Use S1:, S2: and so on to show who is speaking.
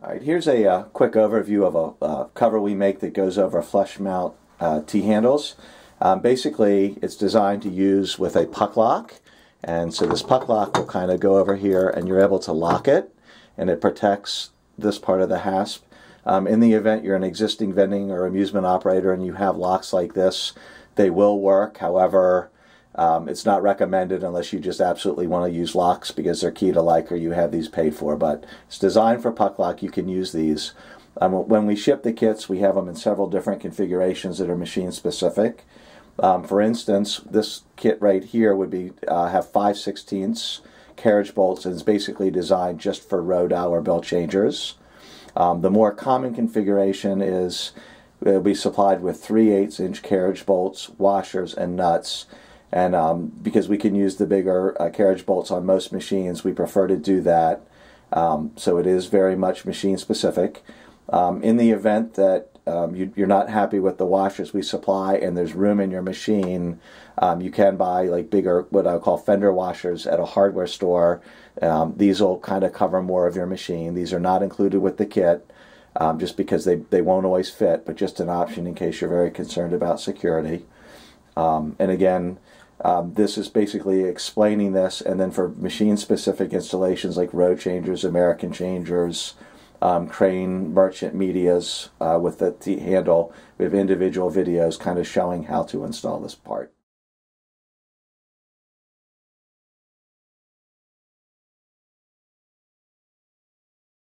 S1: All right, here's a uh, quick overview of a uh, cover we make that goes over flush mount uh, T-handles. Um, basically, it's designed to use with a puck lock. And so this puck lock will kind of go over here and you're able to lock it and it protects this part of the hasp. Um, in the event you're an existing vending or amusement operator and you have locks like this, they will work. However, um, it's not recommended unless you just absolutely want to use locks because they're key to like or you have these paid for. But it's designed for puck lock. You can use these. Um, when we ship the kits, we have them in several different configurations that are machine specific. Um, for instance, this kit right here would be uh, have 5 sixteenths carriage bolts and is basically designed just for Rowe hour bill changers. Um, the more common configuration is it'll be supplied with 3 8 inch carriage bolts, washers, and nuts and um, because we can use the bigger uh, carriage bolts on most machines, we prefer to do that. Um, so it is very much machine specific. Um, in the event that um, you, are not happy with the washers we supply and there's room in your machine, um, you can buy like bigger, what I call fender washers at a hardware store. Um, these will kind of cover more of your machine. These are not included with the kit. just because they, they won't always fit, but just an option in case you're very concerned about security. And again, um, this is basically explaining this, and then for machine-specific installations like Rowe changers, American changers, um, crane merchant medias uh, with the handle, we have individual videos kind of showing how to install this part.